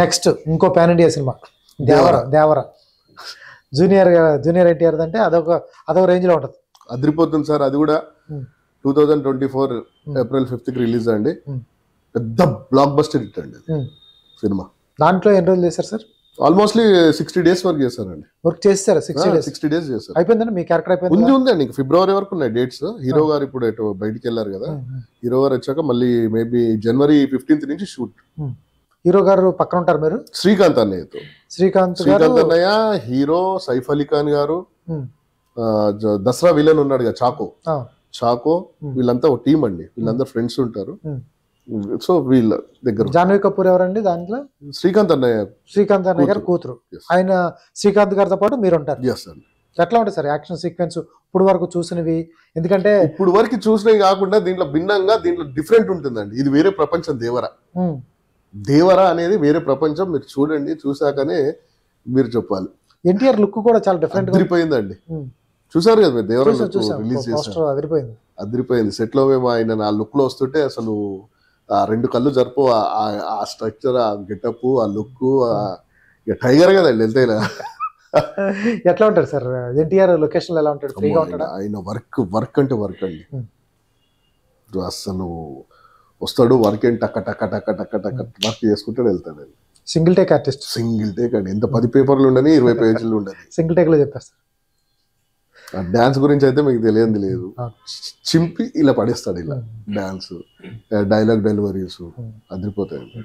Next ఇంకో pan India cinema Devara Devara. Junior junior NTR అంటే అదొక అదొక రేంజ్లో ఉంటుంది. అదిరిపోతుంది సార్ అది కూడా. Two thousand twenty four April ఫిఫ్త్కి release అండి. పెద్ద బ్లాక్ బస్టర్ హిట్ అండి. సినిమా. దాంట్లో ఎన్ని రోజులు చేశారు సార్? ఆల్మోస్ట్లీ సిక్స్టీ డేస్ వరకు చేశారండి. వర్క్ చేస్తారు? సిక్స్టీ డేస్ సిక్స్టీ డేస్ చేశారు. అయిపోయిందండి? మీ క్యారెక్టర్ అయిపోయింది? ఉంది అండి ఫిబ్రవరి వరకు ఉన్నాయి డేట్స్ హీరో గారు ఇప్పుడు బయటికి వెళ్ళారు కదా. హీరో గారు వచ్చాక మళ్ళీ మేబీ జనవరి ఫిఫ్టీన్త్ నుంచి షూట్ హీరో గారు పక్కన ఉంటారు మీరు? శ్రీకాంత్ అన్నయ్యతో శ్రీకాంత్ శ్రీకాంత్ అన్నయ్య హీరో సైఫ్ అలీ ఖాన్ గారు దసరా విలన్ ఉన్నాడు కదా చాకో. చాకో. వీళ్ళంతా ఒక టీం అండి. వీళ్ళందరూ ఫ్రెండ్స్ ఉంటారు. సో వీళ్ళ దగ్గర జాహ్నవి కపూర్ ఎవరండి దాంట్లో? శ్రీకాంత్ అన్నయ్య శ్రీకాంత్ అన్నయ్య గారు కూతురు. ఆయన శ్రీకాంత్ గారితో పాటు మీరు ఉంటారు ఎట్లా ఉంటుంది సార్ యాక్షన్ సీక్వెన్స్? ఇప్పుడు వరకు చూసినవి. ఎందుకంటే ఇప్పుడు వరకు చూసినవి కాకుండా దీంట్లో భిన్నంగా దీంట్లో డిఫరెంట్ ఉంటుందండి. ఇది వేరే ప్రపంచం దేవర. దేవర అనేది వేరే ప్రపంచం మీరు చూడండి చూసాకనే మీరు చెప్పాలి. ఎన్టీఆర్ లుక్ కూడా చాలా డిఫరెంట్ అదిరిపోయిందండి. చూసారు కదా మీరు దేవర రిలీజ్ చేశారు. అదిరిపోయింది. అదిరిపోయింది. సెట్లో మేము ఆయన ఆ లుక్లో వస్తుంటే అసలు ఆ రెండు కళ్ళు జరుపు ఆ- స్ట్రక్చర్ ఆ గెటప్ ఆ లుక్ టైగర్ కదండి ఇలా. ఎట్లా ఉంటాడు సార్? ఎన్టీఆర్ లొకేషన్ ఎలా ఉంటాడు? ఫ్రీగా ఉంటాడా? ఆయన వర్క్ వర్క్ అంటే వర్క్ అండి. అసలు వస్తాడు వర్క్ ఏంటి టక్క టక్క టక్క టక్క టక్క వర్క్ చేసుకుంటాడు వెళ్తాడు. Single take artist single take అండి. ఎంత పది పేపర్లు ఉండని ఇరవై పేజీలు ఉండని. సింగిల్ టేక్లో చెప్పేస్తారు ఆ డాన్స్ గురించి అయితే మీకు తెలియంది లేదు. చింపి ఇలా పడేస్తాడు ఇలా. Dance dialogue deliveries అదిరిపోతాయండి